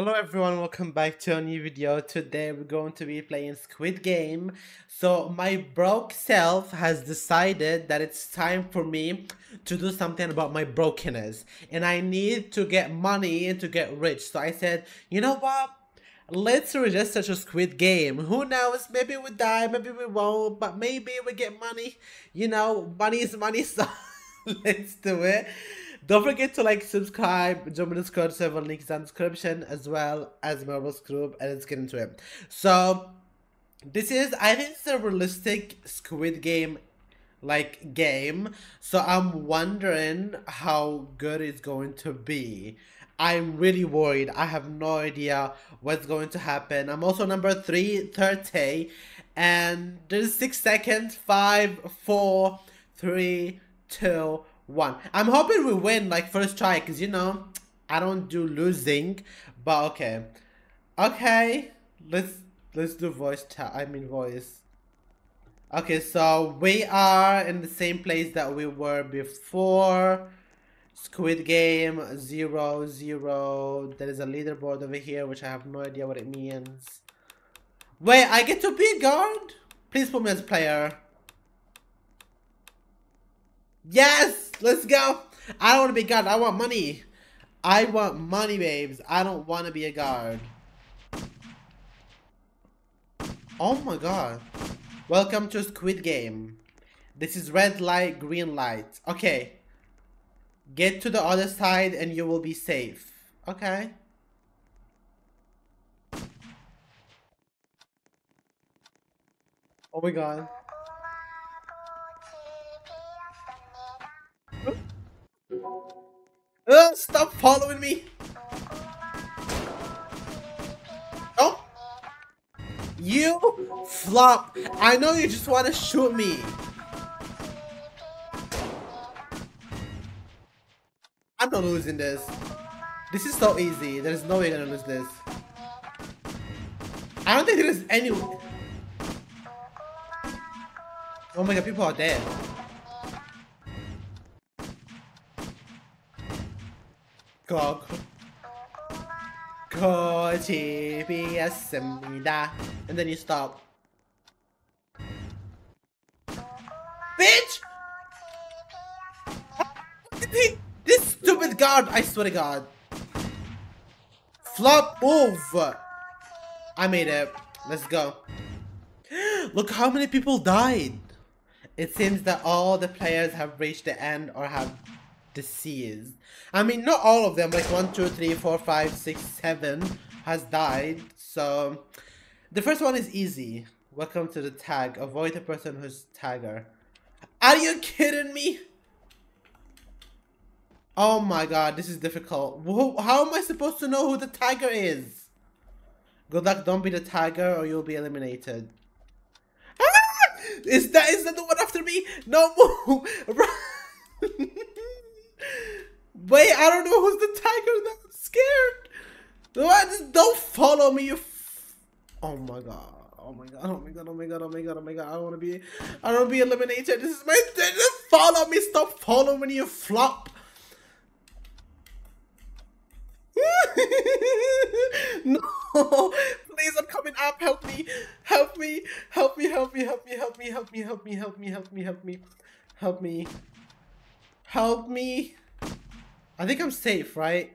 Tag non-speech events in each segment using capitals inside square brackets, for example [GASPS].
Hello everyone, welcome back to a new video. Today we're going to be playing Squid Game. So my broke self has decided that it's time for me to do something about my brokenness. And I need to get money and to get rich. So I said, you know what? Let's register to Squid Game. Who knows? Maybe we die, maybe we won't, but maybe we get money. You know, money is money, [LAUGHS] so let's do it. Don't forget to like, subscribe, join my Discord server, links down description, as well as Roblox group, and let's get into it. So, this is, I think it's a realistic Squid Game like game. So i'm wondering how good it's going to be. I'm really worried. I have no idea what's going to happen. I'm also number 330 and there's six seconds. Five four three two one. I'm hoping we win like first try because you know I don't do losing, but okay, okay. Let's let's do voice chat. I mean voice. Okay, so we are in the same place that we were before. Squid Game zero zero. There is a leaderboard over here, which I have no idea what it means. Wait, I get to be guard? Please put me as player. Yes! Let's go! I don't want to be guard. I want money. I want money, babes. I don't want to be a guard. Oh my god. Welcome to Squid Game. This is red light, green light. Okay. Get to the other side and you will be safe. Okay. Oh my god. Uh, stop following me! Oh! You flop! I know you just want to shoot me! I'm not losing this. This is so easy. There's no way I'm gonna lose this. I don't think there's any... Oh my god, people are dead. 거 거집이었습니다. And then you stop. Bitch! This stupid guard, I swear to god. Flop move! I made it. Let's go. [GASPS] Look how many people died. It seems that all the players have reached the end or have deceased. I mean, not all of them, like one, two, three, four, five, six, seven has died. So the first one is easy. Welcome to the tag. Avoid the person who's tagger. Are you kidding me? Oh my god, this is difficult. How am I supposed to know who the tiger is? Good luck, don't be the tiger or you'll be eliminated. Ah! Is that is that the one after me? No [LAUGHS] move! Wait, I don't know who's the tiger. I'm scared. What? Don't follow me. You. oh my god. Oh my god. Oh my god. Oh my god. Oh my god. Oh my god. I don't want to be. I don't want to be eliminated. This is my. Just follow me. Stop following me. you. Flop. no, please, I'm coming up. Help me, help me, help me, help me, help me, help me, help me, help me, help me, help me, help me, help me. Help me. I think I'm safe, right?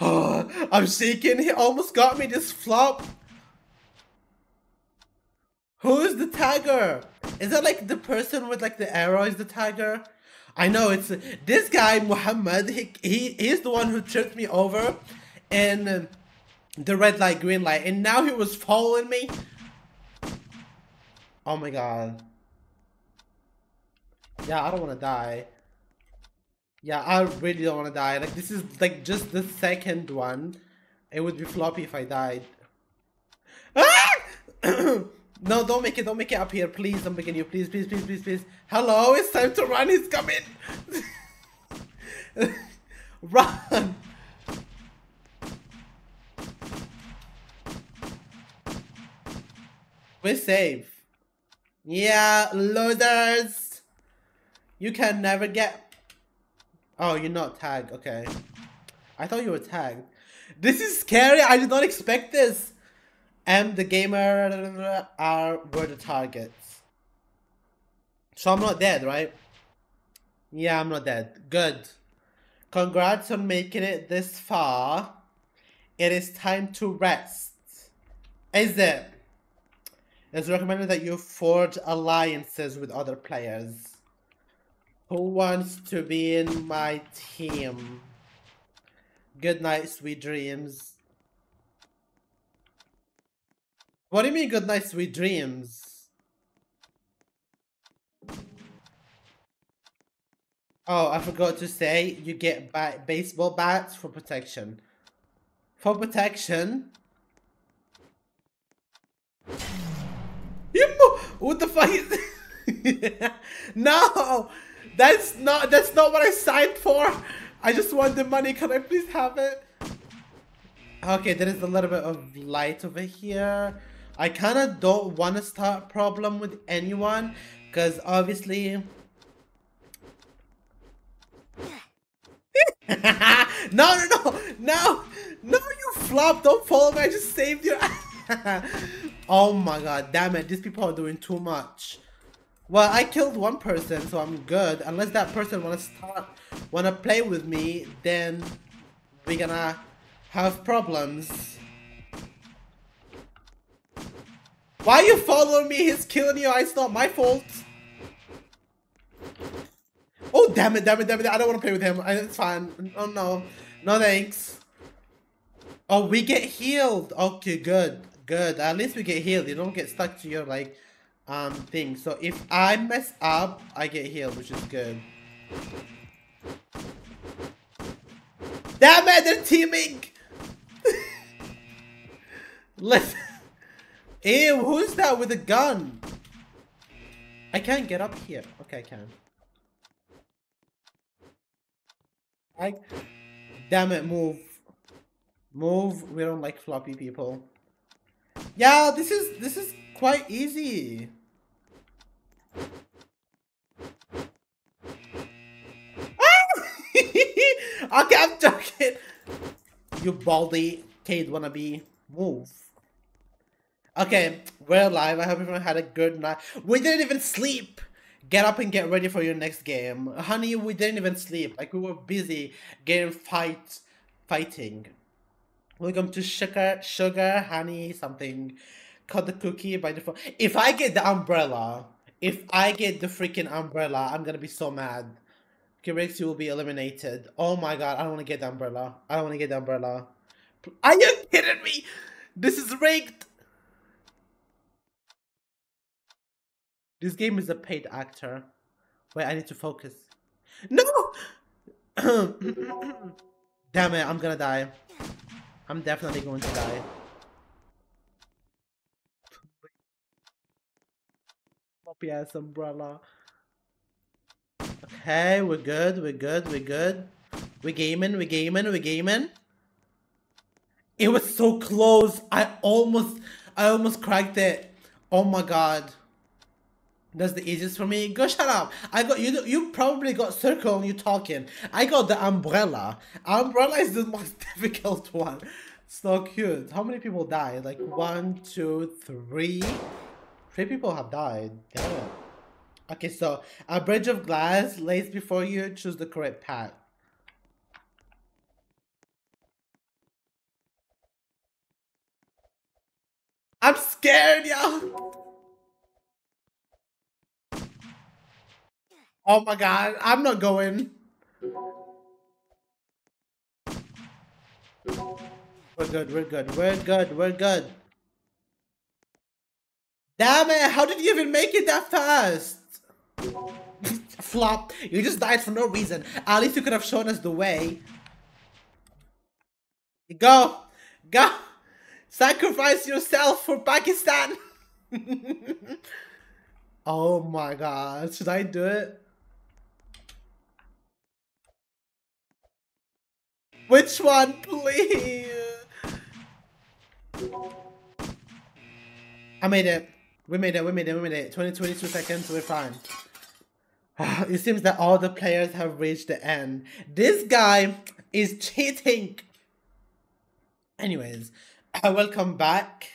[GASPS] I'm shaking. He almost got me this flop. Who is the tagger? Is that like the person with like the arrow is the tagger? I know it's this guy Muhammad. He he he's the one who tripped me over, in the red light, green light, and now he was following me. Oh my god. Yeah, I don't want to die. Yeah, I really don't want to die. Like, this is, like, just the second one. It would be floppy if I died. Ah! [COUGHS] no, don't make it. Don't make it up here. Please, I'm begging you. Please, please, please, please, please. Hello, it's time to run. He's coming. [LAUGHS] run. We're safe. Yeah, losers. You can never get... Oh, you're not tagged. Okay. I thought you were tagged. This is scary. I did not expect this. And the gamer are were the targets. So I'm not dead, right? Yeah, I'm not dead. Good. Congrats on making it this far. It is time to rest. Is it? It's recommended that you forge alliances with other players. Who wants to be in my team? Good night, sweet dreams. What do you mean good night, sweet dreams? Oh, I forgot to say, you get ba baseball bats for protection. For protection? [LAUGHS] What the fuck is [LAUGHS] No! That's not that's not what I signed for! I just want the money, can I please have it? Okay, there is a little bit of light over here. I kind of don't want to start problem with anyone because obviously... [LAUGHS] no, no, no, no, no, you flop, don't follow me, I just saved you. [LAUGHS] oh my god, damn it, these people are doing too much. Well, I killed one person, so I'm good. Unless that person wanna start, wanna play with me, then we're gonna have problems. Why are you following me? He's killing you. It's not my fault. Oh, damn it, damn it, damn it. I don't want to play with him. It's fine. Oh, no. No, thanks. Oh, we get healed. Okay, good. Good. At least we get healed. You don't get stuck to your, like, um, thing. So if I mess up, I get healed, which is good. Damn it, they're teaming! [LAUGHS] Listen. Ew, who's that with a gun? I can't get up here. Okay, I can. I... Damn it, move. Move. We don't like floppy people. Yeah, this is this is quite easy. Okay, I'm joking. You baldy Cade wannabe. Move. Okay, we're alive. I hope everyone had a good night. We didn't even sleep. Get up and get ready for your next game. Honey, we didn't even sleep. Like, we were busy getting fight, fighting. Welcome to Sugar, Sugar, Honey, something. Cut the cookie by default. If I get the umbrella, if I get the freaking umbrella, I'm gonna be so mad. Kirixi will be eliminated. Oh my god, I don't want to get the umbrella. I don't want to get the umbrella. Are you kidding me? This is rigged. This game is a paid actor. Wait, I need to focus. No! [COUGHS] Damn it, I'm gonna die. I'm definitely going to die. Floppy ass umbrella. Okay, we're good, we're good, we're good. We're gaming, we're gaming, we're gaming. It was so close. I almost, I almost cracked it. Oh my god. That's the easiest for me. Go shut up. I got you. You probably got circle and you talking. I got the umbrella. Umbrella is the [LAUGHS] most difficult one. So cute. How many people died? Like one, two, three. Three people have died. Damn it. Okay, so a bridge of glass lays before you. Choose the correct path. I'm scared, y'all. Oh my god, I'm not going. We're good, we're good, we're good, we're good. Damn it, how did you even make it that fast? [LAUGHS] Flop, you just died for no reason. At least you could have shown us the way. Go, go, sacrifice yourself for Pakistan. [LAUGHS] oh my god, should I do it? Which one, please? I made it. We made it, we made it, we made it. 20, 22 seconds, we're fine. [SIGHS] it seems that all the players have reached the end. This guy is cheating. Anyways, I will come back.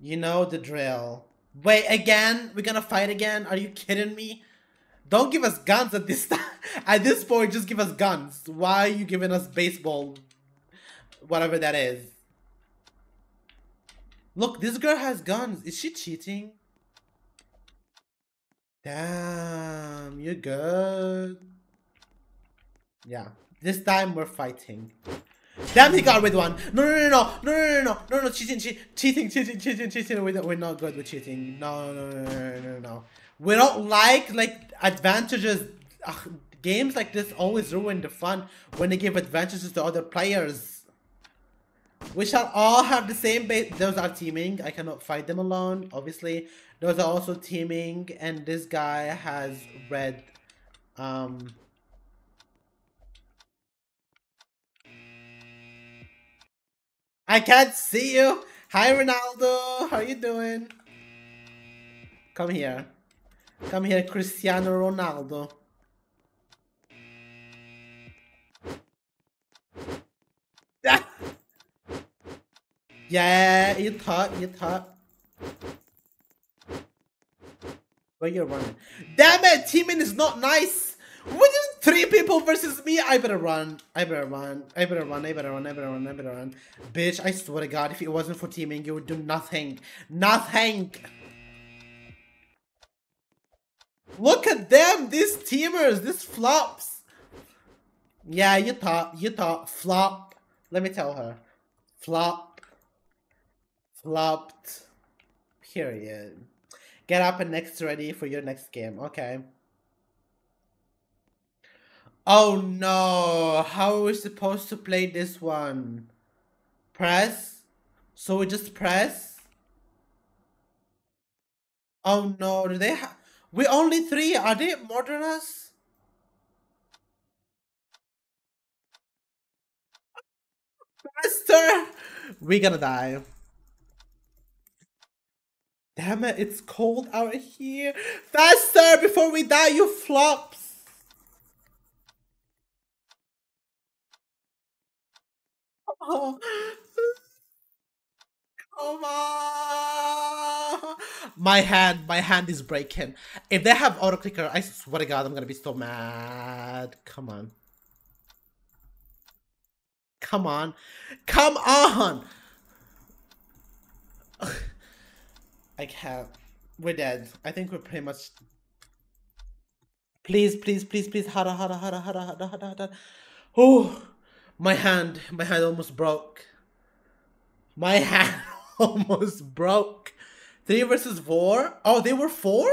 You know the drill. Wait, again? We're gonna fight again? Are you kidding me? Don't give us guns at this time. [LAUGHS] At this point, just give us guns. Why are you giving us baseball? Whatever that is. Look, this girl has guns. Is she cheating? Damn, you're good. Yeah, this time we're fighting. Damn, he got with one. No, no, no, no, no, no, no, no, no, cheating, cheating, cheating, cheating, cheating. We're not, we're not good with cheating. No, no, no, no, no, no. We don't like like advantages. Ugh, games like this always ruin the fun when they give advantages to other players. We shall all have the same base. Those are teaming. I cannot fight them alone, obviously. Those are also teaming, and this guy has red. Um, I can't see you. Hi, Ronaldo. How you doing? Come here. Come here, Cristiano Ronaldo. Yeah, you thought, you thought. Where you running? Damn it, teaming is not nice. What is three people versus me? I better run. I better run. I better run. I better run. I better run. I better run. Bitch, I swear to God, if it wasn't for teaming, you would do nothing. Nothing. Look at them, these teamers, these flops. Yeah, you thought, you thought, flop. Let me tell her. Flop. Flopped. Period. Get up and next ready for your next game. Okay. Oh no, how are we supposed to play this one? Press? So we just press? Oh no, do they have... We only three, are they more than us? [LAUGHS] Faster! We gonna die. Damn it, it's cold out here. Faster before we die, you flops! Oh. Come on! My hand, my hand is breaking. If they have auto clicker, I swear to God, I'm gonna be so mad. Come on. Come on. Come on! I can't. We're dead. I think we're pretty much... Please, please, please, please. Hada, hada, hada, hada, hada, hada, hada. Oh! My hand, my hand almost broke. My [LAUGHS] hand almost broke. Three versus four? Oh, they were four?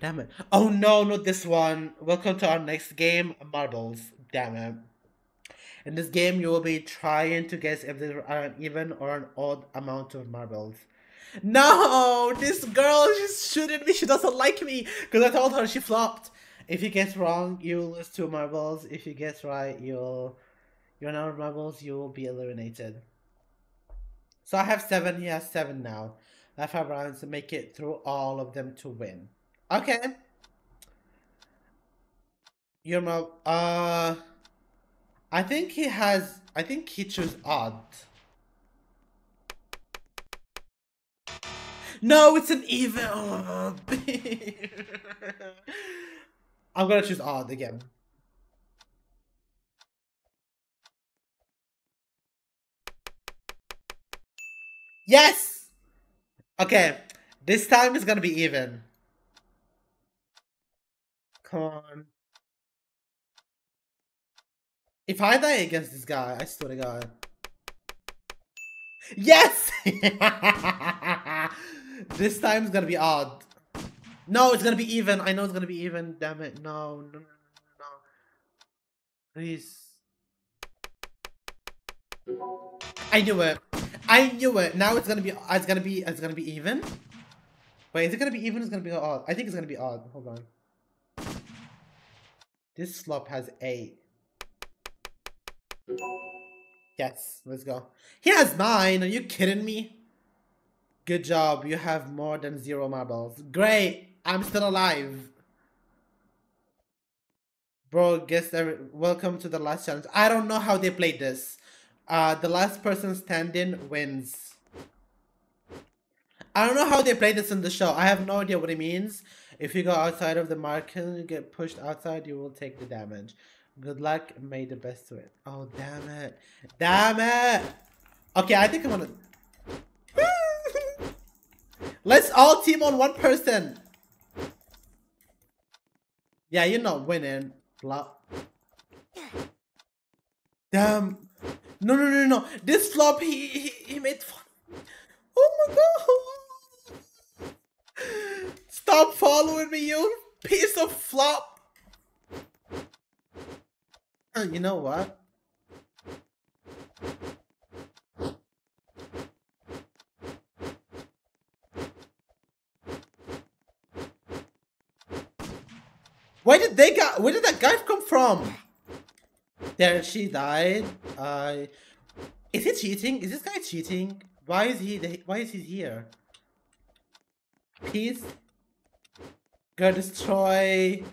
Damn it. Oh no, not this one. Welcome to our next game, Marbles. Damn it. In this game, you will be trying to guess if there are an even or an odd amount of marbles. No! This girl, she's shooting me. She doesn't like me. Because I told her she flopped. If you guess wrong, you lose two marbles. If you guess right, you'll you're of marbles, you will be eliminated. So I have seven, he has seven now. I have five rounds to make it through all of them to win. Okay. Your my uh I think he has I think he chose odd. No, it's an even. I'm gonna choose odd again. Yes! Okay, this time is gonna be even. Come on. If I die against this guy, I swear to God. Yes! [LAUGHS] this time is gonna be odd. No, it's gonna be even. I know it's gonna be even. Damn it. No, no, no, no. Please. I knew it. I knew it. Now it's gonna be. It's gonna be. It's gonna be even. Wait, is it gonna be even? It's gonna be odd. I think it's gonna be odd. Hold on. This slop has eight. Yes, let's go. He has nine. Are you kidding me? Good job. You have more than zero marbles. Great. I'm still alive. Bro, guess every welcome to the last challenge. I don't know how they played this. Uh, the last person standing wins. I don't know how they play this in the show. I have no idea what it means. If you go outside of the mark and get pushed outside, you will take the damage. Good luck. May the best win. Oh, damn it. Damn it. Okay, I think I'm gonna... Let's all team on one person. Yeah, you're not winning. Flop. Damn. No, no, no, no. This flop, he, he, he made fun. Oh my god. Stop following me, you piece of flop. You know what? Where did they got? Where did that guy come from? There, she died. Uh, is he cheating? Is this guy cheating? Why is he? Why is he here? Peace. Go destroy.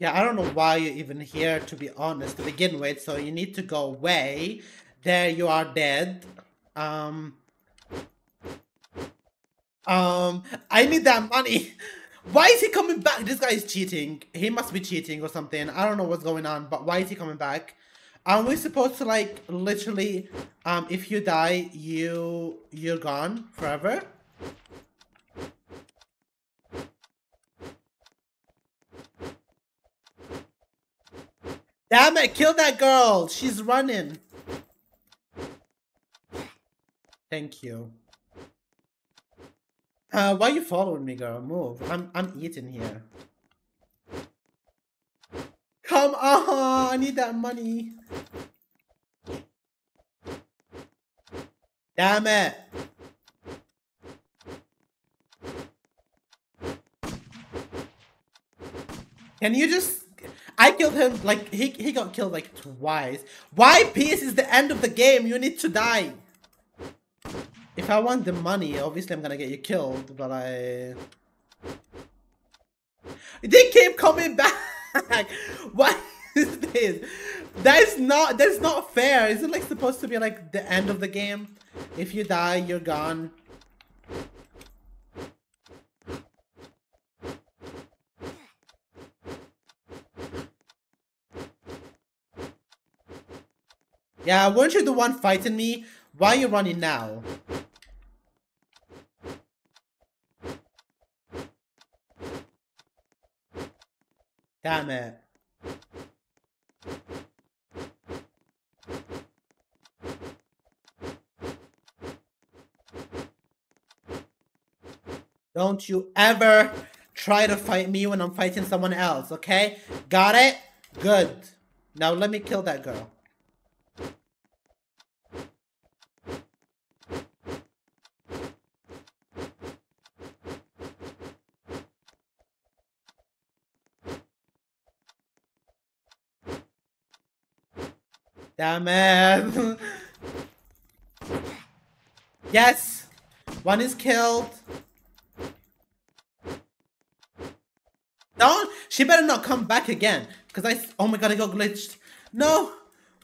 Yeah, I don't know why you're even here, to be honest, to begin with. So you need to go away. There, you are dead. Um. Um, I need that money. [LAUGHS] Why is he coming back? This guy is cheating. He must be cheating or something. I don't know what's going on, but why is he coming back? Are we supposed to like literally, um, if you die, you you're gone forever? Damn it! Kill that girl. She's running. Thank you. Uh, why are you following me, girl? Move. I'm I'm eating here. Come on! I need that money. Damn it! Can you just... I killed him, like, he, he got killed, like, twice. Why peace is the end of the game? You need to die. If I want the money, obviously I'm gonna get you killed, but I... They keep coming [LAUGHS] back! what is this? That's not, that's not fair. Is it like supposed to be like the end of the game? If you die, you're gone. Yeah, weren't you the one fighting me? Why are you running now? Damn it. Don't you ever try to fight me when I'm fighting someone else, okay? Got it? Good. Now let me kill that girl. Damn it. [LAUGHS] yes. One is killed. Don't. She better not come back again. Because I... Oh my god, I got glitched. No.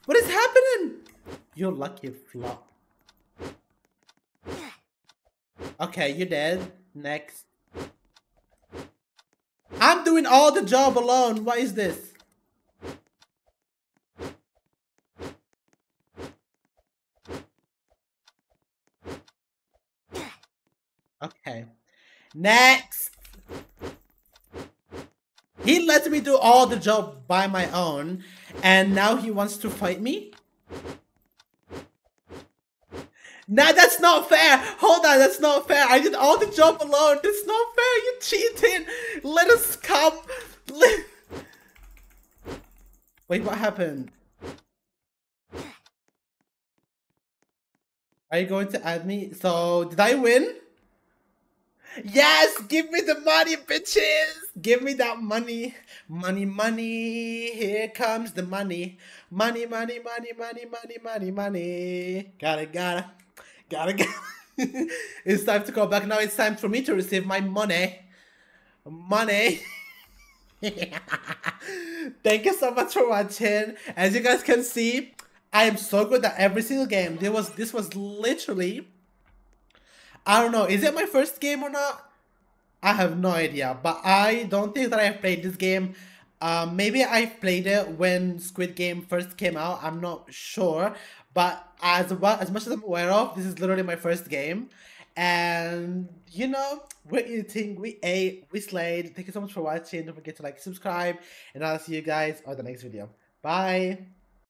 What is happening? You're lucky, flop. Okay, you're dead. Next. I'm doing all the job alone. What is this? Okay. Next. He lets me do all the job by my own, and now he wants to fight me? Nah, that's not fair. Hold on, that's not fair. I did all the job alone. That's not fair. You cheating. Let us come. Let... Wait, what happened? Are you going to add me? So, did I win? Yes, give me the money, bitches. Give me that money. Money, money. Here comes the money. Money, money, money, money, money, money, money. Gotta, gotta, gotta, gotta. [LAUGHS] it's time to go back. Now it's time for me to receive my money. Money. [LAUGHS] Thank you so much for watching. As you guys can see, I am so good at every single game. There was this was literally I don't know, is it my first game or not? I have no idea, but I don't think that I've played this game. Um, maybe I played it when Squid Game first came out. I'm not sure, but as well as much as I'm aware of, this is literally my first game, and you know we're eating, we ate, we slayed. Thank you so much for watching. Don't forget to like, subscribe, and I'll see you guys on the next video. Bye.